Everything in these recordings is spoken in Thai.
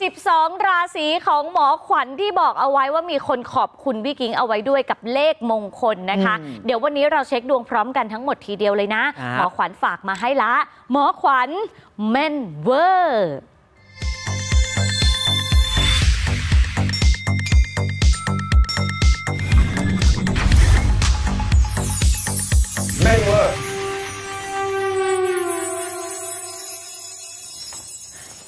12 ราศีของหมอขวัญที่บอกเอาไว้ว่ามีคนขอบคุณพี่กิ้งเอาไว้ด้วยกับเลขมงคลนะคะอืมเดี๋ยววันนี้เราเช็คดวงพร้อมกันทั้งหมดทีเดียวเลยนะครับหมอขวัญฝากมาให้ละ หมอขวัญแม่นเวอร์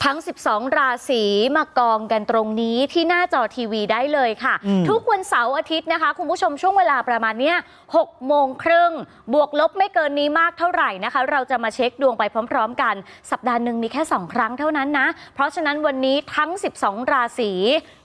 ทั้ง 12 ราศีมากองกันตรงนี้ที่หน้าจอทีวีได้เลยค่ะอืมทุกวันเสาร์อาทิตย์นะคะ คุณผู้ชมช่วงเวลาประมาณเนี้ย6โมงครึ่ง บวกลบไม่เกินนี้มากเท่าไหร่นะคะ เราจะมาเช็คดวงไปพร้อม ๆ กัน สัปดาห์หนึ่งมีแค่ 2 ครั้งเท่านั้นนะ เพราะฉะนั้นวันนี้ทั้ง 12 ราศี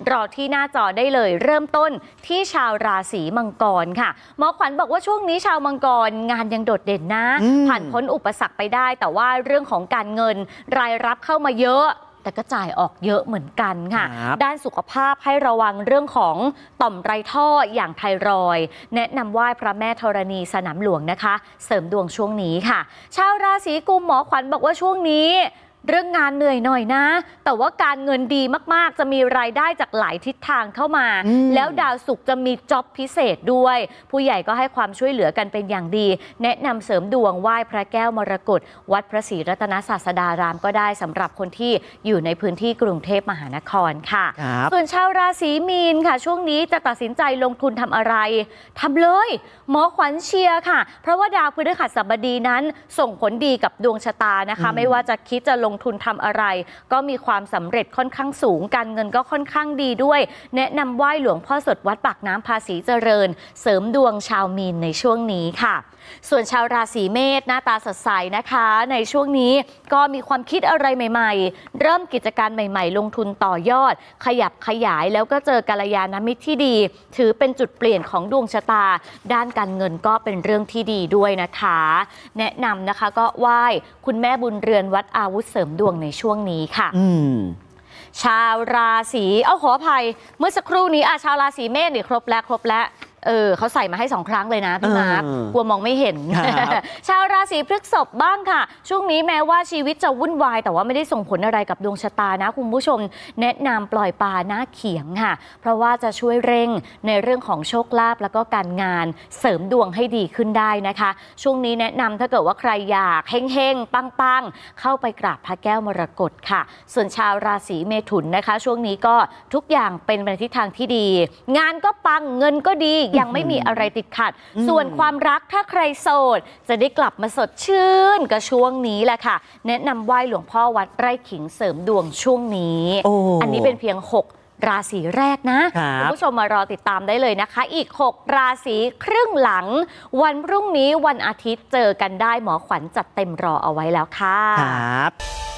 รอที่หน้าจอได้เลย เริ่มต้นที่ชาวราศีมังกรค่ะหมอขวัญบอกว่าช่วงนี้ชาวมังกรงานยังโดดเด่นนะอืมผ่านพ้นอุปสรรคไปได้ แต่ว่าเรื่องของการเงินรายรับเข้ามาเยอะ แต่ก็จ่ายออกเยอะเหมือนกันค่ะครับด้านสุขภาพให้ระวังเรื่องของต่อมไรท่ออย่างไทรอยด์แนะนำไหว้พระแม่ธรณีสนามหลวงนะคะ เสริมดวงช่วงนี้ค่ะ ชาวราศีกุมหมอขวัญบอกว่าช่วงนี้ เรื่องงานเหนื่อยหน่อยนะ แต่ว่าการเงินดีมากๆ จะมีรายได้จากหลายทิศทางเข้ามาอืมแล้วดาวศุกร์จะมีจ็อบพิเศษด้วย ผู้ใหญ่ก็ให้ความช่วยเหลือกันเป็นอย่างดี แนะนำเสริมดวงไหว้พระแก้วมรกตวัดพระศรีรัตนศาสดารามก็ได้สำหรับคนที่อยู่ในพื้นที่กรุงเทพมหานครค่ะครับส่วนชาวราศีมีนค่ะ ช่วงนี้จะตัดสินใจลงทุนทำอะไรทำเลย หมอขวัญเชียร์ค่ะ เพราะว่าดาวพฤหัสบดีนั้นส่งผลดีกับดวงชะตานะคะอืมไม่ว่าจะคิดจะลงทุนทำอะไร ก็มีความสำเร็จค่อนข้างสูง การเงินก็ค่อนข้างดีด้วย แนะนำไหว้หลวงพ่อสดวัดปากน้ำภาษีเจริญ เสริมดวงชาวมีนในช่วงนี้ค่ะ ส่วนชาวราศีเมษหน้าตาสดใสนะคะ ในช่วงนี้ก็มีความคิดอะไรใหม่ ๆ เริ่มกิจการใหม่ ๆ ลงทุนต่อยอด ขยับขยายแล้วก็เจอกัลยาณมิตรที่ดี ถือเป็นจุดเปลี่ยนของดวงชะตา ด้านการเงินก็เป็นเรื่องที่ดีด้วยนะคะ แนะนำนะคะก็ไหว้คุณแม่บุญเรือนวัดอาวุธเสริมดวงในช่วงนี้ค่ะอืมชาวราศีเอาขออภัยเมื่อสักครู่นี้อะชาวราศีเมษนี่ครบแล้วครบแล้ว เออเขาใส่มาให้สองครั้งเลยนะพี่เออมาร์คกลัวมองไม่เห็นครับชาวราศีพฤษภบ้างค่ะ ช่วงนี้แม้ว่าชีวิตจะวุ่นวาย แต่ว่าไม่ได้ส่งผลอะไรกับดวงชะตานะคุณผู้ชม แนะนำปล่อยปลาหน้าเขียงค่ะ เพราะว่าจะช่วยเร่งในเรื่องของโชคลาภแล้วก็การงานเสริมดวงให้ดีขึ้นได้นะคะ ช่วงนี้แนะนำถ้าเกิดว่าใครอยากเฮงๆปังๆ เข้าไปกราบพระแก้วมรกตค่ะ ส่วนชาวราศีเมถุนนะคะ ช่วงนี้ก็ทุกอย่างเป็นไปในทิศทางที่ดี งานก็ปังเงินก็ดียังไม่มีอะไรติดขัดอืมส่วนความรักถ้าใครโสด จะได้กลับมาสดชื่นกับช่วงนี้แหละค่ะ แนะนำไหว้หลวงพ่อวัดไร่ขิงเสริมดวงช่วงนี้โอ้อันนี้เป็นเพียง 6ราศีแรกนะครับณผู้ชมมารอติดตามได้เลยนะคะ อีก 6 ราศีครึ่งหลัง วันพรุ่งนี้วันอาทิตย์เจอกันได้หมอขวัญจัดเต็มรอเอาไว้แล้วค่ะครับ